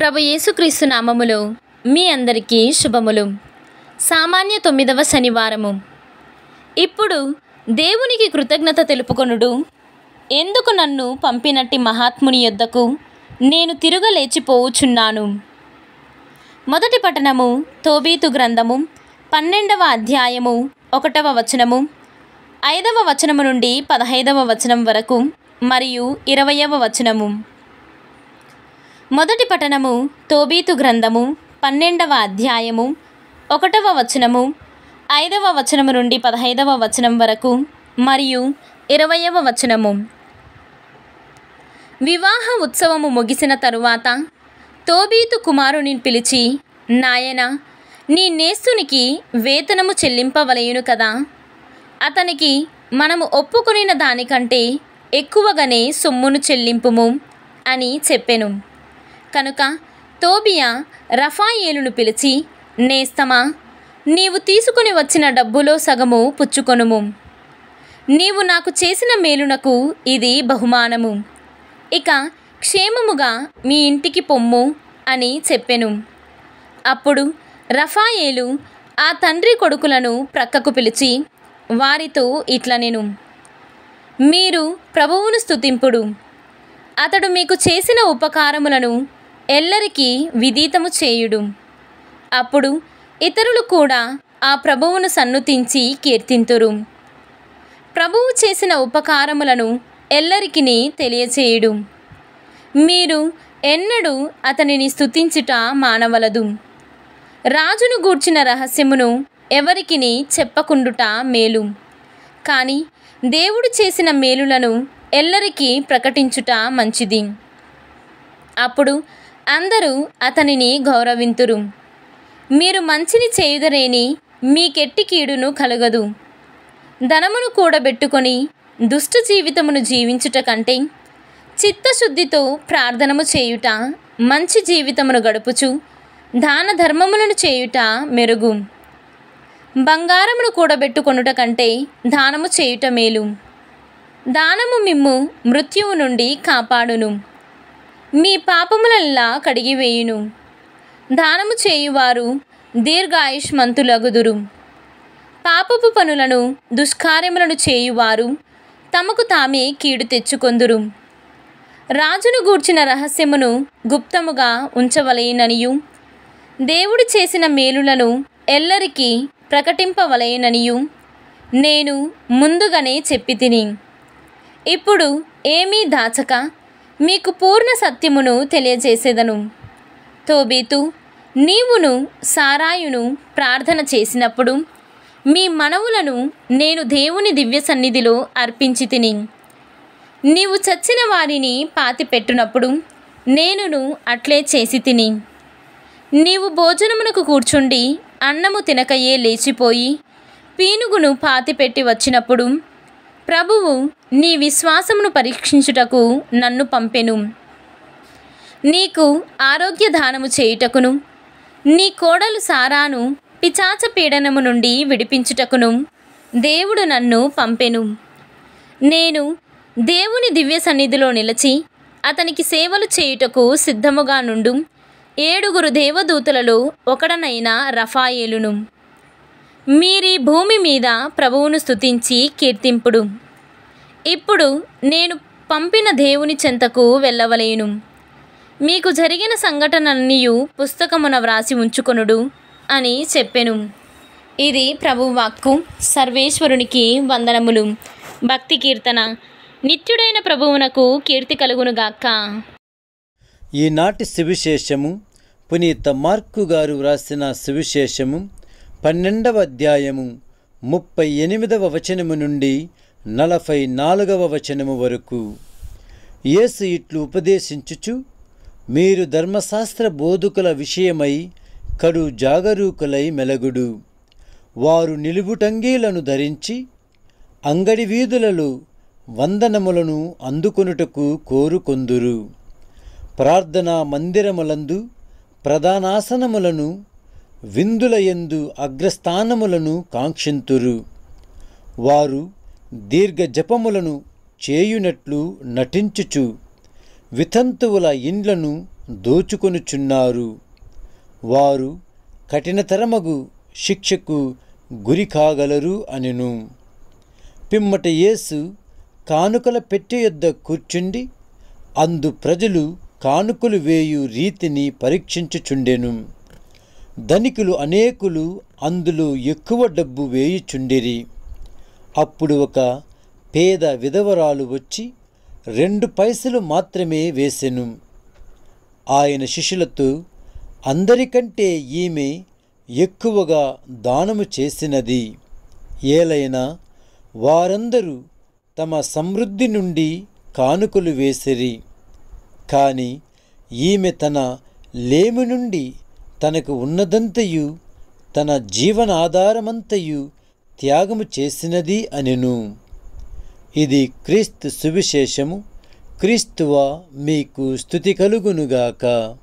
ప్రభు యేసుక్రీస్తు నామములో మీ అందరికీ శుభములు. సామాన్య తొమ్మిదవ శనివారము. ఇప్పుడు దేవునికి కృతజ్ఞత తెలుపుకొనుడు ఎందుకు నన్ను పంపినట్టి మహాత్ముని యొద్దకు నేను తిరుగలేచిపోవుచున్నాను? మొదటి పట్టణము తోబీతు గ్రంథము పన్నెండవ అధ్యాయము ఒకటవ వచనము ఐదవ వచనము నుండి పదహైదవ వచనం వరకు మరియు ఇరవయవ వచనము. మొదటి పఠనము తోబీతు గ్రంథము పన్నెండవ అధ్యాయము ఒకటవ వచనము ఐదవ వచనము నుండి పదహైదవ వచనం వరకు మరియు ఇరవయవ వచనము. వివాహ ఉత్సవము ముగిసిన తరువాత తోబీతు కుమారుని పిలిచి నాయన నీ నేస్తునికి వేతనము చెల్లింపవలయును కదా? అతనికి మనము ఒప్పుకొనిన దానికంటే ఎక్కువగానే సొమ్మును చెల్లింపుము అని చెప్పెను. కనుక తోబియా రఫాయేలును పిలిచి నేస్తమా నీవు తీసుకుని వచ్చిన డబ్బులో సగము పుచ్చుకొనుము. నీవు నాకు చేసిన మేలునకు ఇది బహుమానము. ఇక క్షేమముగా మీ ఇంటికి పొమ్ము అని చెప్పెను. అప్పుడు రఫాయేలు ఆ తండ్రి కొడుకులను ప్రక్కకు పిలిచి వారితో ఇట్ల నేను. మీరు ప్రభువును స్తుతింపుడు. అతడు మీకు చేసిన ఉపకారములను ఎల్లరికీ విదితము చేయుడు. అప్పుడు ఇతరులు కూడా ఆ ప్రభువును సన్నుతించి కీర్తింతురు. ప్రభువు చేసిన ఉపకారములను ఎల్లరికిని తెలియచేయుడు. మీరు ఎన్నడూ అతనిని స్తుతించుట మానవలదు. రాజును గూర్చిన రహస్యమును ఎవరికిని చెప్పకుండుట మేలు. కానీ దేవుడు చేసిన మేలులను ఎల్లరికీ ప్రకటించుట మంచిది. అప్పుడు అందరూ అతనిని గౌరవింతురు. మీరు మంచిని చేయుదరేని మీకెట్టి కీడును కలగదు. ధనమును కూడబెట్టుకొని దుష్ట జీవితమును జీవించుట కంటే చిత్తశుద్ధితో ప్రార్థనము చేయుట మంచి జీవితమును గడుపుచు దాన ధర్మములను చేయుట మెరుగు. బంగారమును కూడబెట్టుకొనుట కంటే దానము చేయుట మేలు. దానము మిమ్ము మృత్యువు నుండి కాపాడును. మీ పాపములల్లా కడిగివేయును దానము చేయువారు దీర్ఘాయుష్మంతులగుదురు. పాపపు పనులను దుష్కార్యములను చేయువారు తమకు తామే కీడు తెచ్చుకొందురు. రాజును గూర్చిన రహస్యమును గుప్తముగా ఉంచవలయననియు దేవుడు చేసిన మేలులను ఎల్లరికీ ప్రకటింపవలయననియు నేను ముందుగానే చెప్పి తిని ఇప్పుడు ఏమీ దాచక మీకు పూర్ణ సత్యమును తెలియజేసేదను. తోబీతు నీవును సారాయును ప్రార్థన చేసినప్పుడు మీ మనవులను నేను దేవుని దివ్య సన్నిధిలో అర్పించి తిని. నీవు చచ్చిన వారిని పాతిపెట్టునప్పుడు నేనును అట్లే చేసి తిని. నీవు భోజనమునకు కూర్చుండి అన్నము తినకయే లేచిపోయి పీనుగును పాతిపెట్టి వచ్చినప్పుడు ప్రభువు నీ విశ్వాసమును పరీక్షించుటకు నన్ను పంపెను. నీకు ఆరోగ్య దానము చేయుటకును నీ కోడలు సారాను పిచాచ పీడనము నుండి విడిపించుటకును దేవుడు నన్ను పంపెను. నేను దేవుని దివ్య సన్నిధిలో నిలిచి అతనికి సేవలు చేయుటకు సిద్ధముగా నుండు ఏడుగురు దేవదూతలలో ఒకడనైన రఫాయేలును. మీరీ భూమి మీద ప్రభువును స్తుతించి కీర్తింపుడు. ఇప్పుడు నేను పంపిన దేవుని చెంతకు వెళ్ళవలేను. మీకు జరిగిన సంఘటనలన్నీయు పుస్తకమున వ్రాసి ఉంచుకొనుడు అని చెప్పెను. ఇది ప్రభువాక్కు సర్వేశ్వరునికి వందనములు. భక్తి కీర్తన. నిత్యుడైన ప్రభువునకు కీర్తి కలుగునుగాక ఈనాటి సువిశేషము. పునీత మార్కు గారు వ్రాసిన సువిశేషము. పన్నెండవ అధ్యాయము ముప్పై ఎనిమిదవ వచనము నుండి నలభై నాలుగవ వచనము వరకు. యేసు ఇట్లు ఉపదేశించుచు మీరు ధర్మశాస్త్ర బోధకుల విషయమై కడు జాగరూకులై మెలగుడు. వారు నిలువుటంగీలను ధరించి అంగడి వీధులలో వందనములను అందుకొనుటకు కోరుకొందురు. ప్రార్థనా మందిరములందు ప్రధానాసనములను విందులయందు అగ్రస్థానములను కాంక్షింతురు. వారు దీర్ఘ జపములను చేయునట్లు నటించుచు వితంతువుల ఇండ్లను దోచుకొనుచున్నారు. వారు కఠినతరమగు శిక్షకు గురి కాగలరు అనెను. పిమ్మట యేసు కానుకల పెట్టె యొద్ద కూర్చుండి అందు ప్రజలు కానుకలు వేయు రీతిని పరీక్షించుచుండెను. ధనికులు అనేకులు అందులో ఎక్కువ డబ్బు వేయుచుండిరి. అప్పుడు ఒక పేద విధవరాలు వచ్చి రెండు పైసలు మాత్రమే వేసెను. ఆయన శిష్యులతో అందరికంటే ఈమె ఎక్కువగా దానము చేసినది. ఏలైనా వారందరూ తమ సమృద్ధి నుండి కానుకలు వేసిరి. కాని ఈమె తన లేమి నుండి తనకు ఉన్నదంతయు తన జీవనాధారమంతయు త్యాగము చేసినది అనెను. ఇది క్రీస్తు సువిశేషము. క్రీస్తువా మీకు స్థుతి కలుగునుగాక.